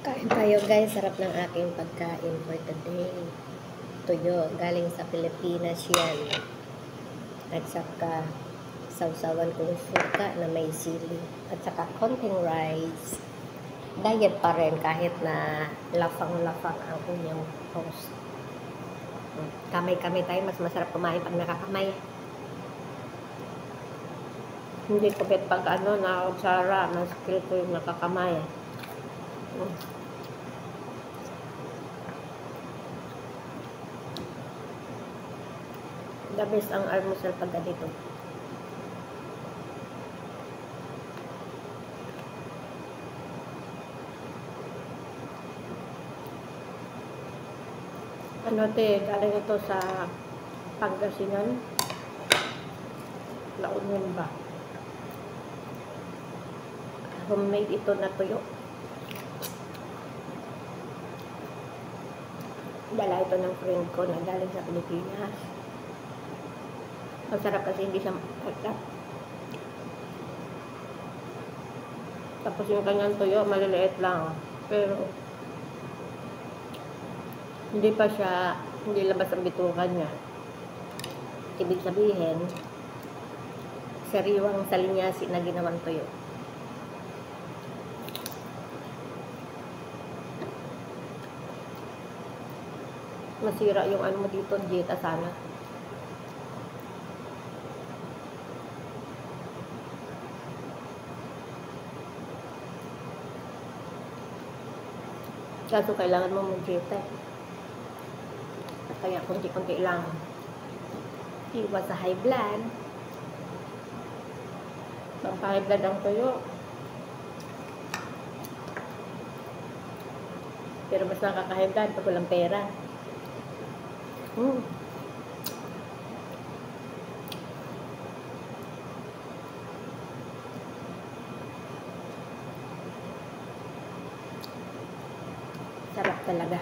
Kain tayo guys, sarap ng aking pagkain for today. Tuyo, galing sa Pilipinas yan. At saka sausawan kong suka na may sili. At saka konting rice. Diet pa rin kahit na lafang-lafang ang inyong host. Kamay-kamay tayo, mas masarap kumain pag nakakamay. Hindi ko bet pag ano, nakakagsara, na skill ko yung nakakamay. The best ang almusal pag ganito. Ano te, galing ito sa Pangasinan. La Union ba? Homemade ito na tuyo. Dala ito ng friend ko na galing sa Pilipinas. Masarap kasi hindi siya makakap. Tapos yung kanyang tuyo, maliliit lang. Pero, hindi pa siya, hindi labas ang bitukan niya. Ibig sabihin, sariwang salinyasi na ginawang tuyo. Masira yung ano mo dito, dieta sana. Kaso kailangan mo mag-dieta. Kaya kunti-kunti lang. Iwas sa high blood. Pang-high blood ang tuyo. Pero mas nakaka-high blood pag walang pera. Hmm. Sarap talaga.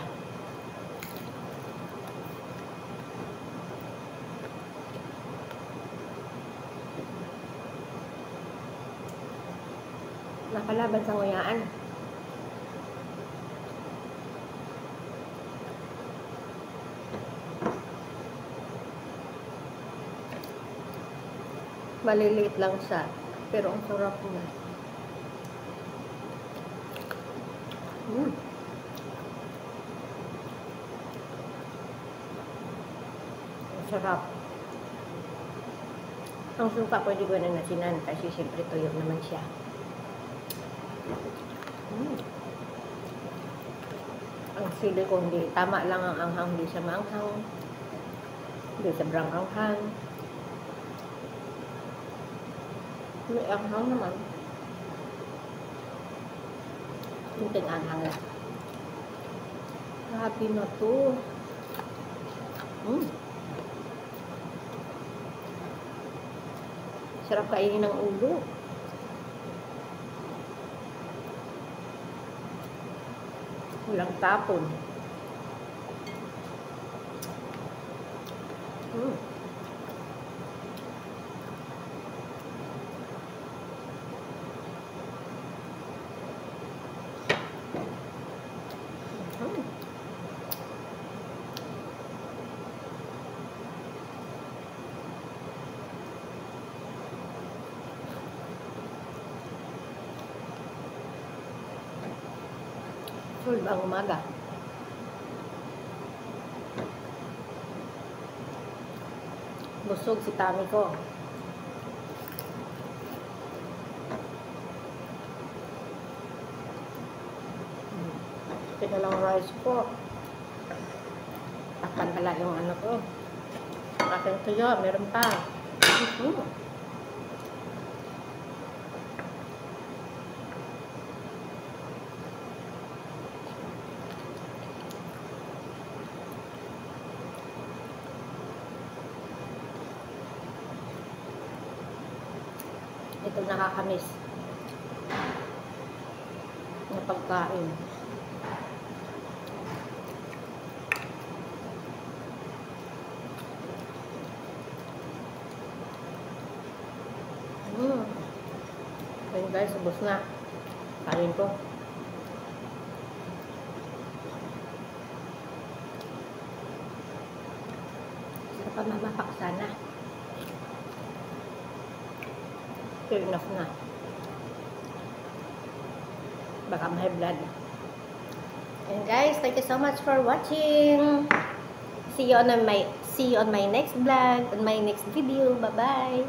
Nakalaban sa nguyaan. Maliliit lang siya. Pero ang sarap niya. Mm. Sarap. Ang suka pwede ko na nasinan kasi siyempre tuyo naman siya. Mm. Ang sili ko hindi, tama lang ang anghang, hindi siya maanghang. Hindi sobrang anghang. May anghang naman. Kunting anghang lang. Grabe na to. Mm. Sarap kainin ng ulo. Walang tapon. Mm. Full bang umaga? Busog si Tami ko. Ito na lang rice ko. Takpan pala yung ano ko. Aking tuyo, meron pa. Mm. ito nakakamiss na pagkain. Mm. Ayun guys, ubos na. Kain ko. Sarap ang mapapaksa na. Fair enough na. Baka may blood. And guys, thank you so much for watching. See you on my see you on my next vlog, on my next video. Bye-bye.